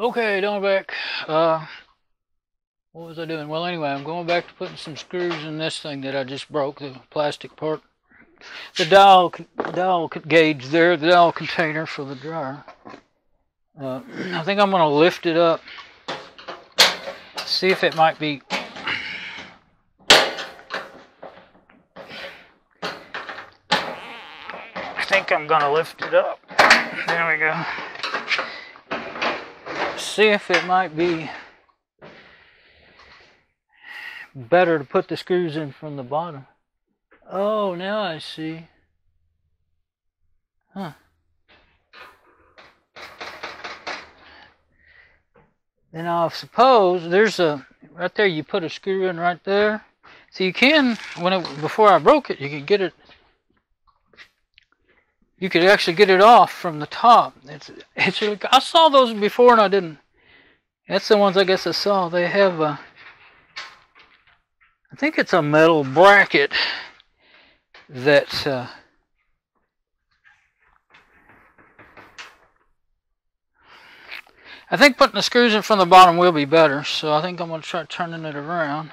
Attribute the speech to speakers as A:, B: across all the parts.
A: Okay, down back. Uh, what was I doing? Well, anyway, I'm going back to putting some screws in this thing that I just broke, the plastic part. The dial, dial gauge there, the dial container for the dryer. Uh, I think I'm going to lift it up, see if it might be I think I'm going to lift it up. There we go see if it might be better to put the screws in from the bottom. Oh, now I see. Huh. Then I suppose there's a right there. You put a screw in right there. So you can when it before I broke it, you could get it you could actually get it off from the top. It's, it's really, I saw those before and I didn't. That's the ones I guess I saw. They have a, I think it's a metal bracket that uh, I think putting the screws in from the bottom will be better. So I think I'm going to try turning it around.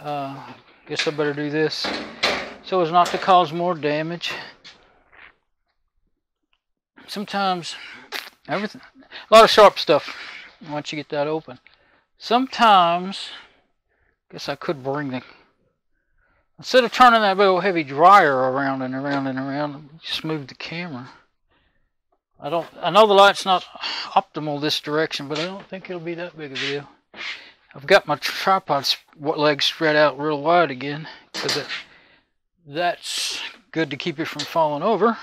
A: Uh, guess I better do this so as not to cause more damage. Sometimes everything, a lot of sharp stuff once you get that open. Sometimes, I guess I could bring the, instead of turning that old heavy dryer around and around and around, just move the camera. I don't, I know the light's not optimal this direction, but I don't think it'll be that big of a deal. I've got my tripod legs spread out real wide again because it that's good to keep it from falling over.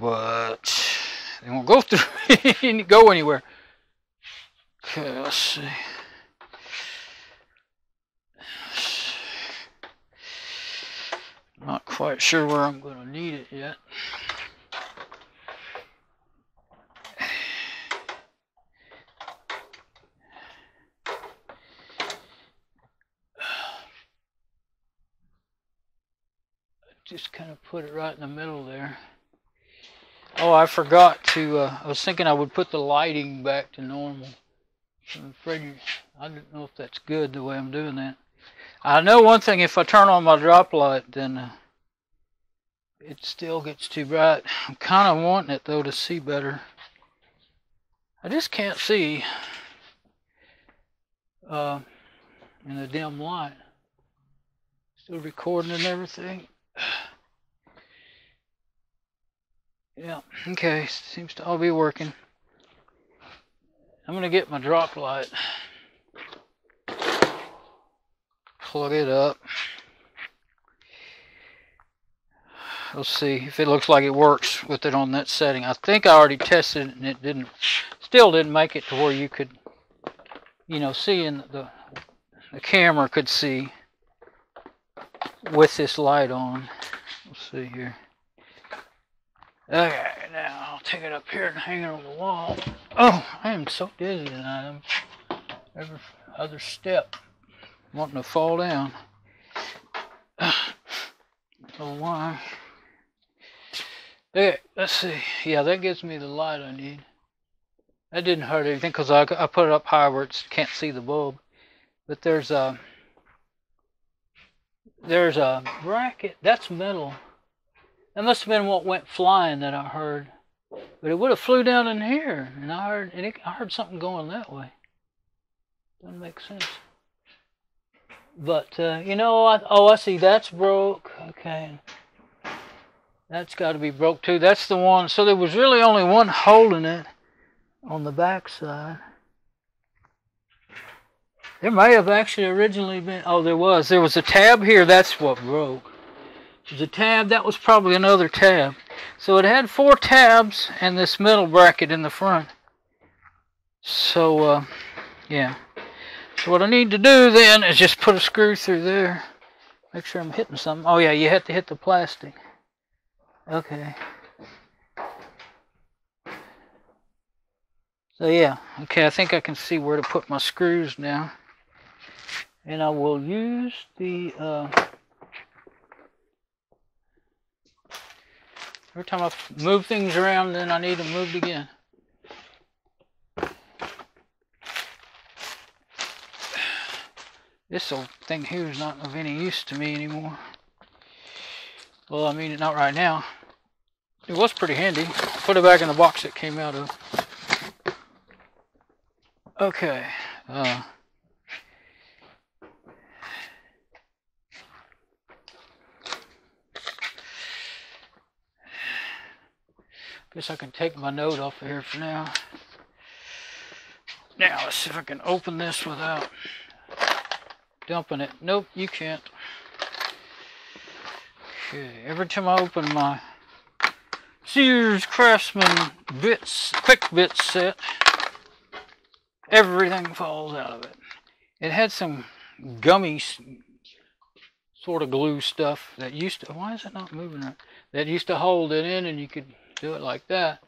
A: But they won't go through go anywhere. Okay, let's see. Not quite sure where I'm going to need it yet. Just kind of put it right in the middle there. Oh, I forgot to, uh, I was thinking I would put the lighting back to normal. I'm afraid, I don't know if that's good the way I'm doing that. I know one thing, if I turn on my drop light, then uh, it still gets too bright. I'm kind of wanting it, though, to see better. I just can't see uh, in the dim light. Still recording and everything. Yeah, okay, seems to all be working. I'm gonna get my drop light, plug it up. Let's see if it looks like it works with it on that setting. I think I already tested it and it didn't, still didn't make it to where you could, you know, see in the, the camera could see with this light on. Let's see here. Okay, now I'll take it up here and hang it on the wall. Oh, I am so dizzy tonight. I'm every other step wanting to fall down. Oh, why? Okay, let's see. Yeah, that gives me the light I need. That didn't hurt anything because I, I put it up high where it can't see the bulb. But there's a there's a bracket. That's metal. That must have been what went flying that I heard. But it would have flew down in here, and I heard and it, I heard something going that way. Doesn't make sense. But uh, you know, I, oh, I see that's broke. Okay, that's got to be broke too. That's the one. So there was really only one hole in it on the back side. There may have actually originally been. Oh, there was. There was a tab here. That's what broke. There's a tab, that was probably another tab. So it had four tabs and this metal bracket in the front. So, uh, yeah. So what I need to do then is just put a screw through there. Make sure I'm hitting something. Oh yeah, you have to hit the plastic. Okay. So yeah, okay, I think I can see where to put my screws now. And I will use the uh, Every time I move things around, then I need them moved again. This old thing here is not of any use to me anymore. Well, I mean, not right now. It was pretty handy. Put it back in the box it came out of. Okay. Uh, guess I can take my note off of here for now. Now, let's see if I can open this without dumping it. Nope, you can't. Okay, every time I open my Sears Craftsman bits, quick bits set, everything falls out of it. It had some gummy sort of glue stuff that used to, why is it not moving right? That used to hold it in and you could do it like that.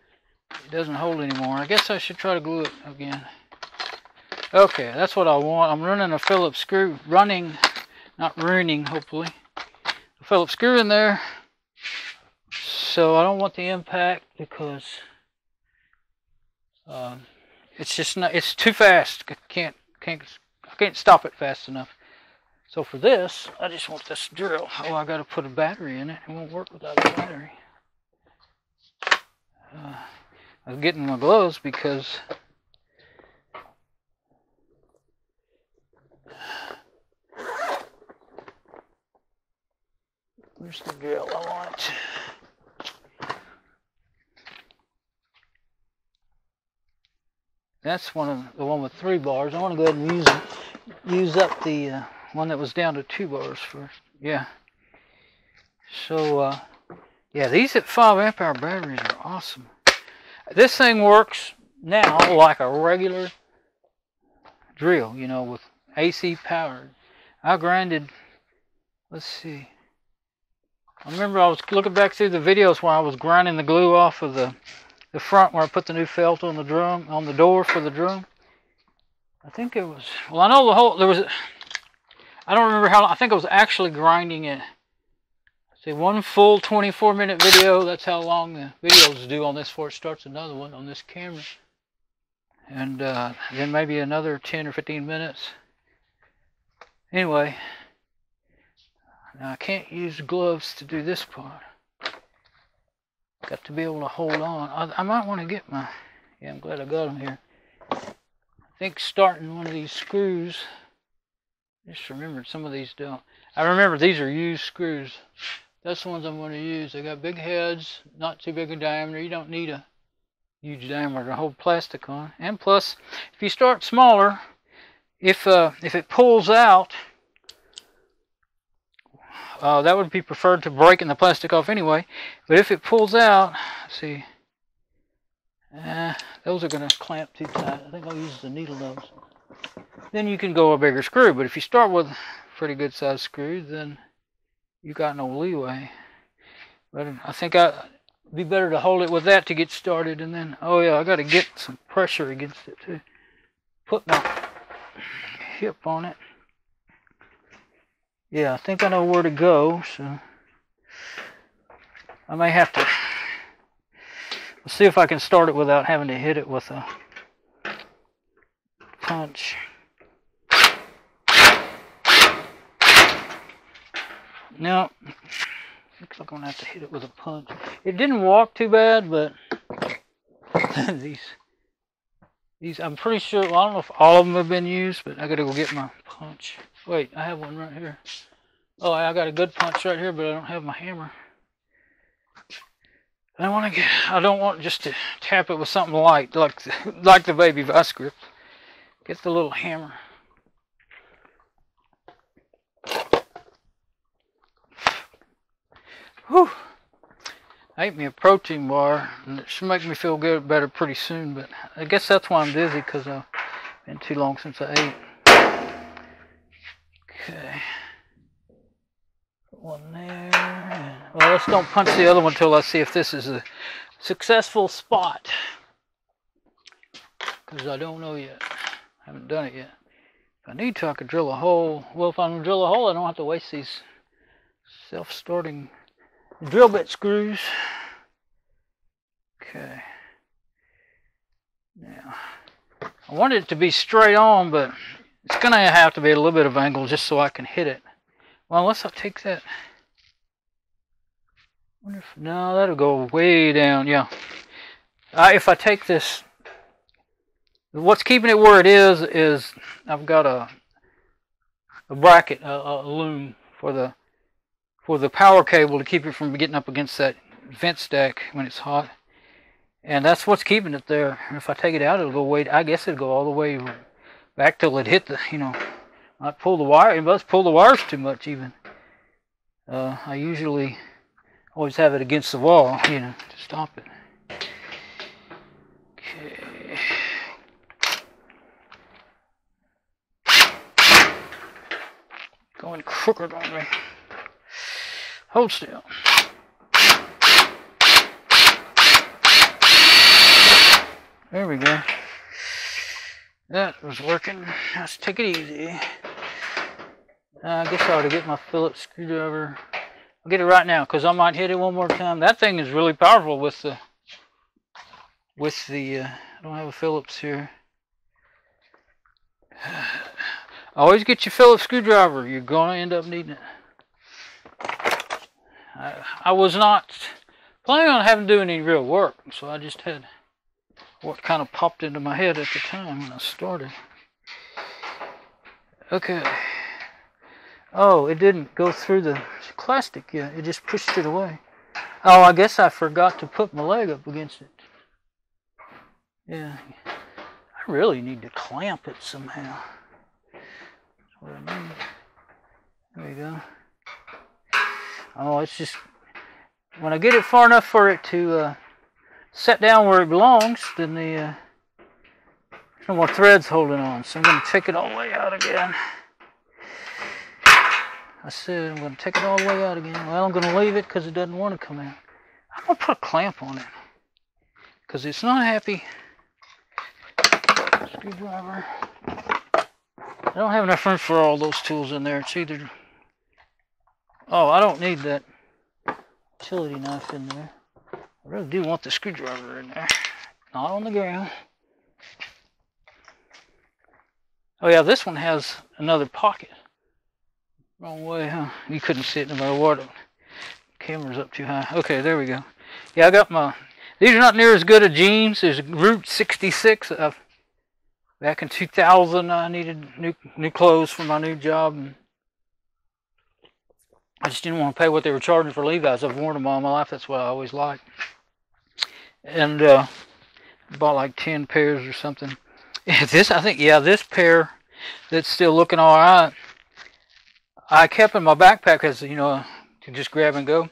A: It doesn't hold anymore. I guess I should try to glue it again. Okay, that's what I want. I'm running a Phillips screw, running, not ruining, hopefully. A Phillips screw in there. So I don't want the impact because um, it's just not, it's too fast. I can't, can't, I can't stop it fast enough. So for this, I just want this drill. Oh, I got to put a battery in it. It won't work without a battery. Uh, I was getting my gloves because Where's the drill I want? That's one of the one with three bars. I want to go ahead and use use up the uh, one that was down to two bars first. Yeah. So uh, yeah, these at five amp hour batteries are awesome. This thing works now like a regular drill, you know, with AC powered. I grinded. Let's see. I remember I was looking back through the videos where I was grinding the glue off of the the front where I put the new felt on the drum on the door for the drum. I think it was well I know the whole there was I don't remember how I think I was actually grinding it. See one full 24 minute video, that's how long the videos do on this before it starts another one on this camera. And uh, then maybe another 10 or 15 minutes. Anyway, now I can't use gloves to do this part. Got to be able to hold on. I, I might want to get my, yeah, I'm glad I got them here. I think starting one of these screws, just remembered some of these don't. I remember these are used screws. That's the ones I'm going to use. They got big heads, not too big a diameter. You don't need a huge diameter to hold plastic on. And plus, if you start smaller, if uh, if it pulls out, uh, that would be preferred to breaking the plastic off anyway. But if it pulls out, see, uh, those are going to clamp too tight. I think I'll use the needle nose. Then you can go a bigger screw. But if you start with a pretty good size screw, then you got no leeway. But I think I would be better to hold it with that to get started, and then oh yeah, I got to get some pressure against it too. Put my hip on it yeah, I think I know where to go, so I may have to see if I can start it without having to hit it with a punch. No, looks like I'm gonna have to hit it with a punch. It didn't walk too bad, but these these I'm pretty sure well, I don't know if all of them have been used, but I gotta go get my punch. Wait, I have one right here. Oh, I got a good punch right here, but I don't have my hammer. I want to get. I don't want just to tap it with something light, like the, like the baby vice grip. Get the little hammer. Whew. I ate me a protein bar, and it should make me feel good better pretty soon. But I guess that's why I'm dizzy, because I've been too long since I ate. Okay. Put one there. Well, let's don't punch the other one until I see if this is a successful spot. Because I don't know yet. I haven't done it yet. If I need to, I could drill a hole. Well, if I'm to drill a hole, I don't have to waste these self-starting drill bit screws. Okay. Now, I want it to be straight on, but it's going to have to be a little bit of angle just so I can hit it. Well, unless I take that. Wonder If, no, that'll go way down. Yeah. Uh, if I take this, what's keeping it where it is is I've got a a bracket, a, a loom for the for the power cable to keep it from getting up against that vent stack when it's hot. And that's what's keeping it there. If I take it out, it'll go way. I guess it'll go all the way back till it hit the. You know, I pull the wire. It must pull the wires too much even. Uh, I usually always have it against the wall, you know, to stop it. Okay. Going crooked on me. Hold still. There we go. That was working. Let's take it easy. Uh, I guess I ought to get my Phillips screwdriver. I'll get it right now because I might hit it one more time. That thing is really powerful with the with the. Uh, I don't have a Phillips here. Always get your Phillips screwdriver. You're gonna end up needing it. I, I was not planning on having to do any real work, so I just had what kind of popped into my head at the time when I started. Okay. Oh, it didn't go through the plastic yet. It just pushed it away. Oh, I guess I forgot to put my leg up against it. Yeah. I really need to clamp it somehow. That's what I need. There we go. Oh, it's just when I get it far enough for it to uh, set down where it belongs, then the uh, no more threads holding on. So I'm going to take it all the way out again. I said I'm going to take it all the way out again. Well, I'm going to leave it because it doesn't want to come out. I'm going to put a clamp on it because it's not happy. Screwdriver. I don't have enough room for all those tools in there. It's either Oh, I don't need that utility knife in there. I really do want the screwdriver in there. Not on the ground. Oh yeah, this one has another pocket. Wrong way, huh? You couldn't see it no matter what. Camera's up too high. Okay, there we go. Yeah, I got my... These are not near as good as jeans. There's Route 66. Uh, back in 2000, I needed new new clothes for my new job. And I just didn't want to pay what they were charging for Levi's. I've worn them all my life. That's what I always liked. And uh, bought like 10 pairs or something. this, I think, yeah, this pair that's still looking all right. I kept in my backpack as, you know, to just grab and go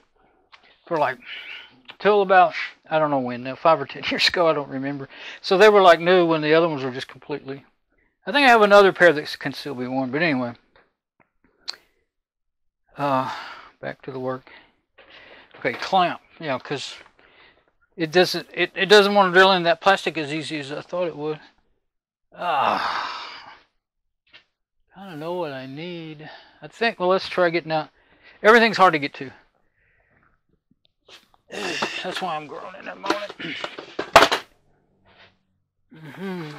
A: for like, till about, I don't know when, now, five or 10 years ago, I don't remember. So they were like new when the other ones were just completely. I think I have another pair that can still be worn, but anyway. Uh, back to the work. Okay, clamp. Yeah, because it doesn't it, it doesn't want to drill in that plastic as easy as I thought it would. Ah, kind of know what I need. I think. Well, let's try getting out. Everything's hard to get to. That's why I'm groaning at the moment. mm-hmm.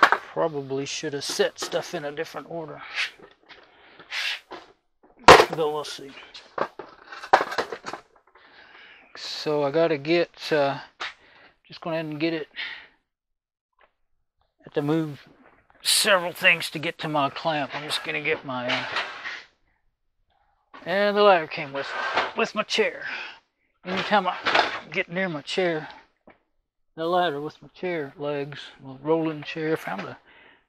A: Probably should have set stuff in a different order see. So I gotta get, uh, just go ahead and get it. Have to move several things to get to my clamp. I'm just gonna get my, uh, and the ladder came with, with my chair. Anytime I get near my chair, the ladder with my chair legs, my rolling chair, found a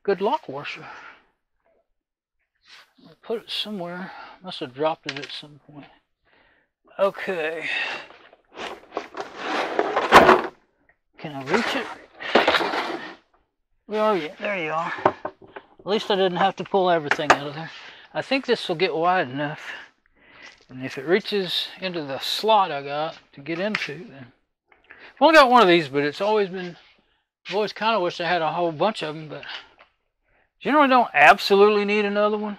A: good lock washer. I put it somewhere. Must have dropped it at some point. Okay. Can I reach it? Where are you? There you are. At least I didn't have to pull everything out of there. I think this will get wide enough. And if it reaches into the slot I got to get into, then... I've only got one of these, but it's always been... I've always kind of wished I had a whole bunch of them, but... Generally don't absolutely need another one.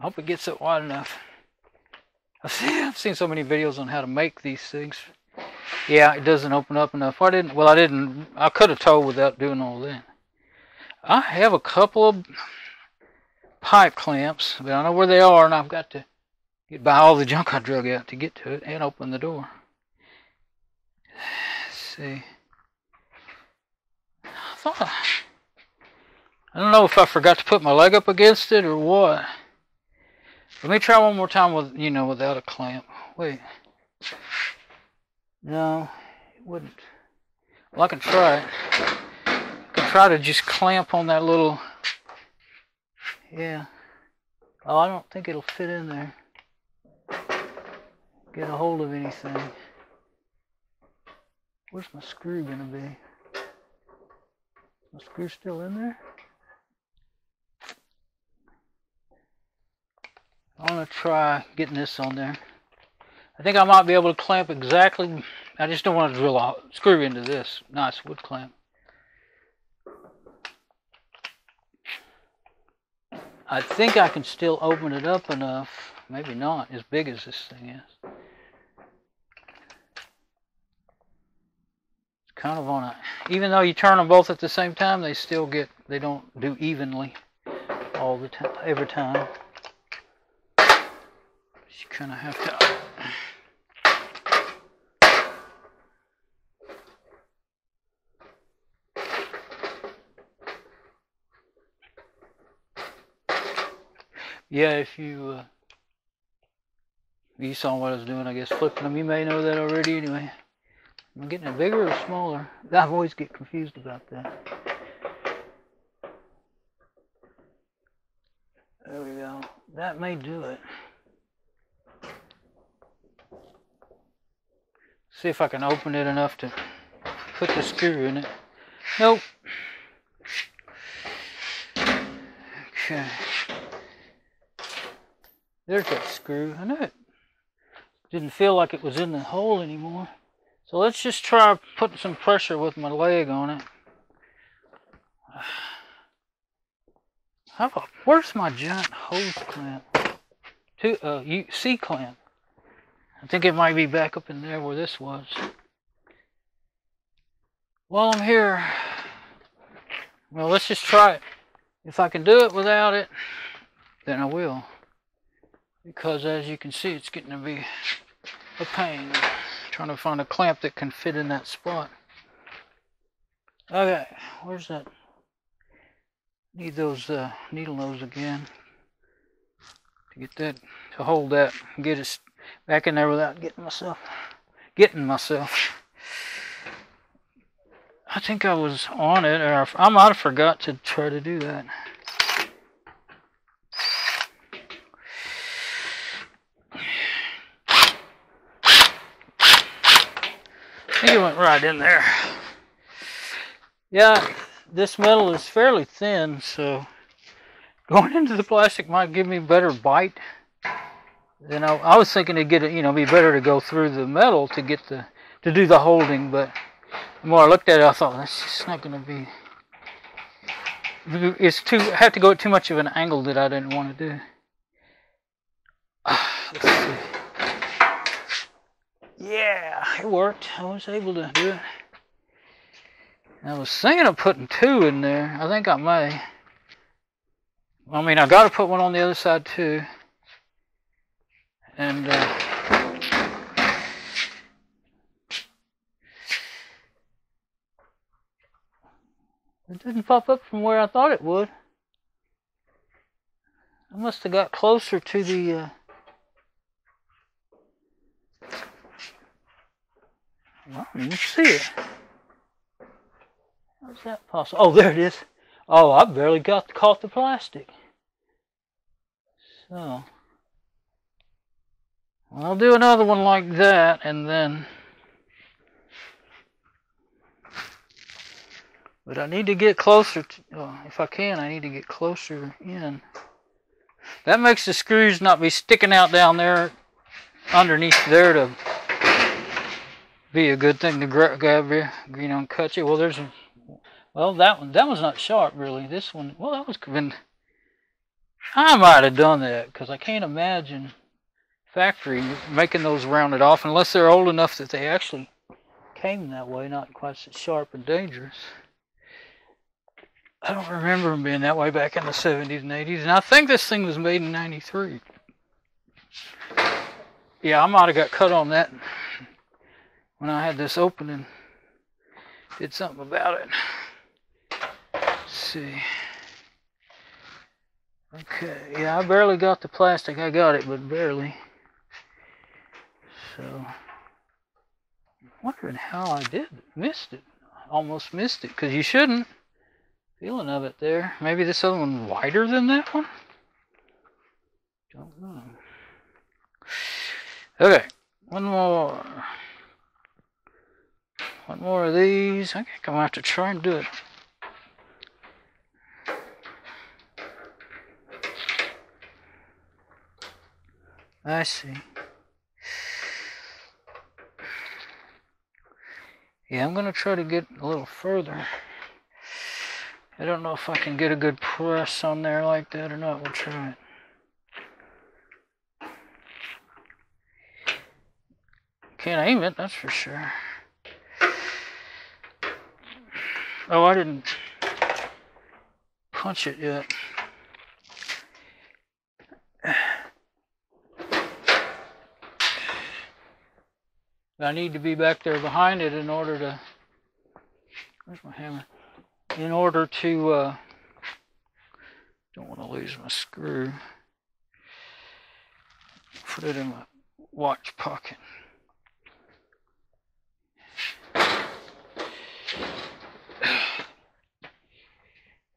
A: I hope it gets it wide enough. I've seen, I've seen so many videos on how to make these things. Yeah, it doesn't open up enough. I didn't. Well, I didn't. I could have told without doing all that. I have a couple of pipe clamps, but I know where they are, and I've got to get by all the junk I drug out to get to it and open the door. Let's see. I thought. I don't know if I forgot to put my leg up against it or what. Let me try one more time with, you know, without a clamp. Wait. No, it wouldn't. Well, I can try it. I can try to just clamp on that little. Yeah. Oh, I don't think it'll fit in there. Get a hold of anything. Where's my screw gonna be? My screw still in there? I want to try getting this on there. I think I might be able to clamp exactly. I just don't want to drill a screw into this nice wood clamp. I think I can still open it up enough. Maybe not as big as this thing is. It's kind of on a, even though you turn them both at the same time, they still get, they don't do evenly all the time, every time. You kind of have to. Yeah, if you uh, you saw what I was doing, I guess flipping them. You may know that already. Anyway, I'm getting it bigger or smaller. I always get confused about that. There we go. That may do it. See if I can open it enough to put the screw in it. Nope. Okay. There's that screw. I know it didn't feel like it was in the hole anymore. So let's just try putting some pressure with my leg on it. How about, where's my giant hose clamp? Two, uh, C clamp. I think it might be back up in there where this was. While I'm here, well, let's just try it. If I can do it without it, then I will. Because as you can see, it's getting to be a pain. trying to find a clamp that can fit in that spot. Okay, where's that? Need those uh, needle nose again to get that, to hold that, get it back in there without getting myself getting myself. I think I was on it, or I might have forgot to try to do that. I think it went right in there. Yeah, this metal is fairly thin, so going into the plastic might give me a better bite. Then I, I was thinking to get it, you know, be better to go through the metal to get the to do the holding, but the more I looked at it, I thought that's just not going to be. It's too. I have to go at too much of an angle that I didn't want to do. Let's see. Yeah, it worked. I was able to do it. I was thinking of putting two in there. I think I may. I mean, I got to put one on the other side too and uh, it didn't pop up from where I thought it would. I must have got closer to the uh, I don't even see it. How's that possible? Oh, there it is. Oh, I barely got caught the plastic. So. I'll do another one like that and then but I need to get closer to, oh, if I can I need to get closer in that makes the screws not be sticking out down there underneath there to be a good thing to grab you, you and cut you. Well, there's, well, that one, that was not sharp really. This one, well, that was been. I might have done that because I can't imagine factory making those rounded off unless they're old enough that they actually came that way, not quite so sharp and dangerous. I don't remember them being that way back in the 70s and 80s, and I think this thing was made in 93. Yeah, I might have got cut on that when I had this opening. Did something about it. Let's see. Okay, yeah, I barely got the plastic. I got it, but barely. So, wondering how I did missed it. Almost missed it because you shouldn't. Feeling of it there. Maybe this other one wider than that one. Don't know. Okay, one more. One more of these. I think I'm gonna have to try and do it. I see. Yeah, I'm going to try to get a little further. I don't know if I can get a good press on there like that or not. We'll try it. Can't aim it, that's for sure. Oh, I didn't punch it yet. I need to be back there behind it in order to. Where's my hammer? In order to. Uh, don't want to lose my screw. Put it in my watch pocket.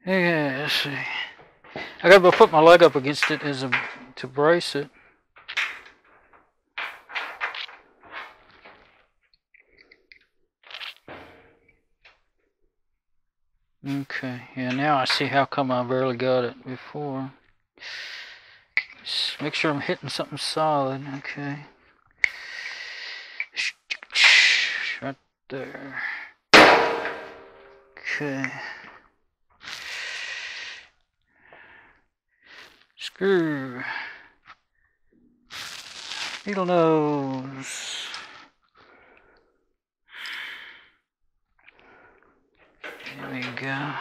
A: Yeah, let's see. I gotta put my leg up against it as a to brace it. Okay, yeah, now I see how come I barely got it before. Just make sure I'm hitting something solid, okay. Right there. Okay. Screw. Needle nose. There we go.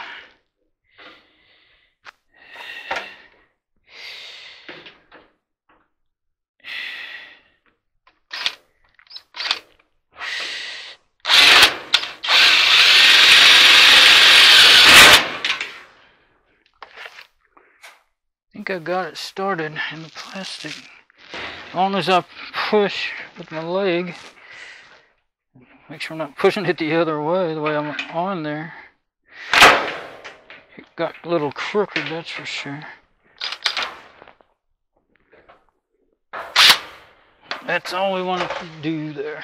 A: I got it started in the plastic. As long as I push with my leg, make sure I'm not pushing it the other way, the way I'm on there. It got a little crooked, that's for sure. That's all we want to do there.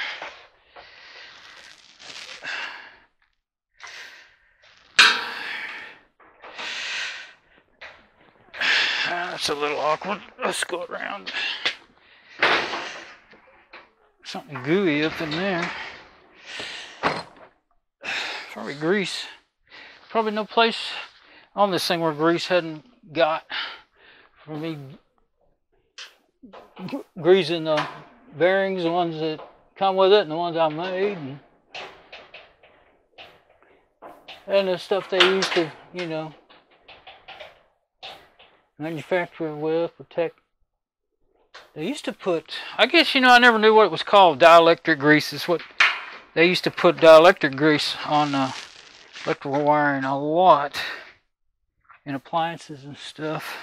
A: That's a little awkward. Let's go around. Something gooey up in there. Probably grease. Probably no place on this thing where grease hadn't got for me greasing the bearings, the ones that come with it and the ones I made. And, and the stuff they used to, you know, manufacture with, protect. They used to put, I guess, you know, I never knew what it was called. Dielectric grease is what they used to put dielectric grease on uh, electrical wiring a lot in appliances and stuff.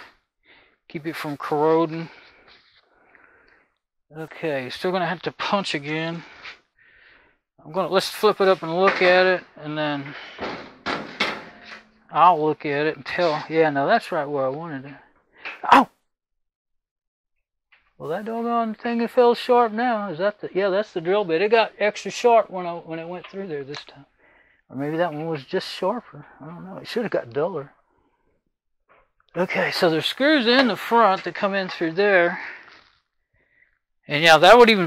A: Keep it from corroding. Okay, still gonna have to punch again. I'm gonna let's flip it up and look at it, and then I'll look at it and tell. Yeah, no, that's right where I wanted it. Oh! Well, that doggone thing it fell sharp now. Is that the? Yeah, that's the drill bit. It got extra sharp when I when it went through there this time. Or maybe that one was just sharper. I don't know. It should have got duller. Okay, so there's screws in the front that come in through there. And yeah, that would even